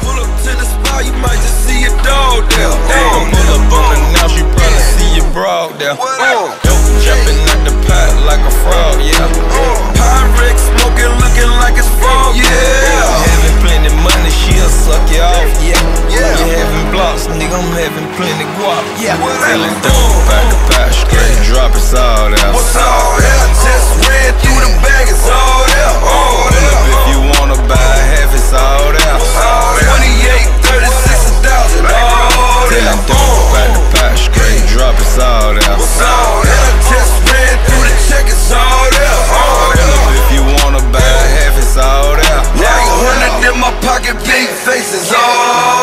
Pull up to the spot, you might just see a dog there. Pull up on her now, she probably see your broad there. Dope jumping out the pot like a frog, yeah. Oh. Pyrex smoking, looking like it's frog, yeah. Having plenty money, she'll suck you off, yeah. Yeah. You having blocks, nigga, I'm having plenty guap, yeah. What Selling dope, in my pocket, big faces, all